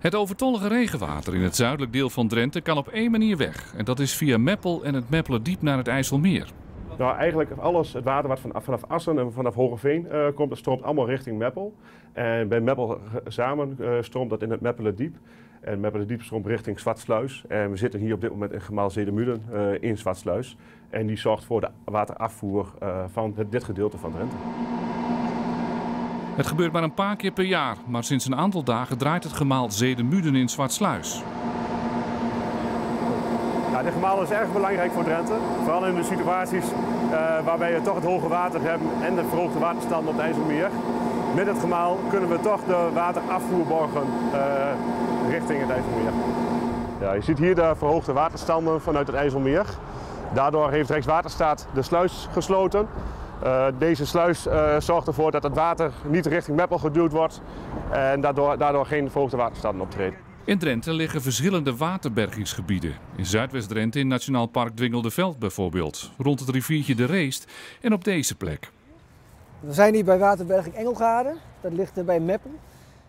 Het overtollige regenwater in het zuidelijk deel van Drenthe kan op één manier weg. En dat is via Meppel en het Meppelerdiep naar het IJsselmeer. Nou, eigenlijk alles, het water wat vanaf, Assen en vanaf Hogeveen uh, komt, dat stroomt allemaal richting Meppel. En bij Meppel samen uh, stroomt dat in het Meppelerdiep. En Meppelerdiep stroomt richting Zwartsluis. En we zitten hier op dit moment in gemaal Zedemuden uh, in Zwartsluis. En die zorgt voor de waterafvoer van dit gedeelte van Drenthe. Het gebeurt maar een paar keer per jaar, maar sinds een aantal dagen draait het gemaal Zedemuden in Zwartsluis. Ja, dit gemaal is erg belangrijk voor Drenthe. Vooral in de situaties uh, waarbij we toch het hoge water hebben en de verhoogde waterstand op het IJsselmeer. Met het gemaal kunnen we toch de waterafvoer borgen uh, richting het IJsselmeer. Ja, je ziet hier de verhoogde waterstanden vanuit het IJsselmeer. Daardoor heeft Rijkswaterstaat de sluis gesloten. Uh, deze sluis uh, zorgt ervoor dat het water niet richting Meppel geduwd wordt en daardoor, daardoor geen verhoogde waterstanden optreden. In Drenthe liggen verschillende waterbergingsgebieden. In Zuidwest-Drenthe in Nationaal Park Dwingelde bijvoorbeeld, rond het riviertje de Reest en op deze plek. We zijn hier bij waterberging Engelgaarde, dat ligt bij Meppel.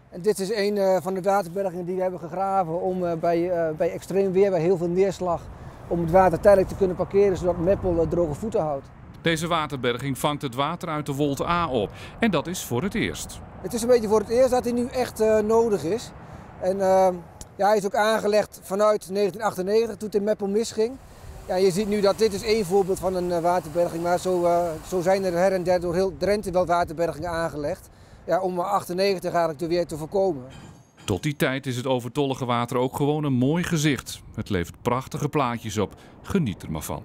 En dit is een uh, van de waterbergingen die we hebben gegraven om bij, bij extreem weer, bij heel veel neerslag, om het water tijdelijk te kunnen parkeren zodat Meppel droge voeten houdt. Deze waterberging vangt het water uit de Wolte A op. En dat is voor het eerst. Het is een beetje voor het eerst dat hij nu echt nodig is. En ja, hij is ook aangelegd vanuit 1998 toen het in Meppel misging. Ja, je ziet nu dat dit is één voorbeeld van een uh, waterberging, maar zo, uh, zo zijn er her en der door heel Drenthe wel waterbergingen aangelegd. Ja, om 98 eigenlijk weer te voorkomen. Tot die tijd is het overtollige water ook gewoon een mooi gezicht. Het levert prachtige plaatjes op. Geniet er maar van.